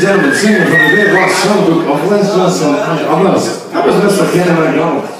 gentlemen, singing from the great rock songbook of Les Johnson and others. That was Mr. Kenny McDonald.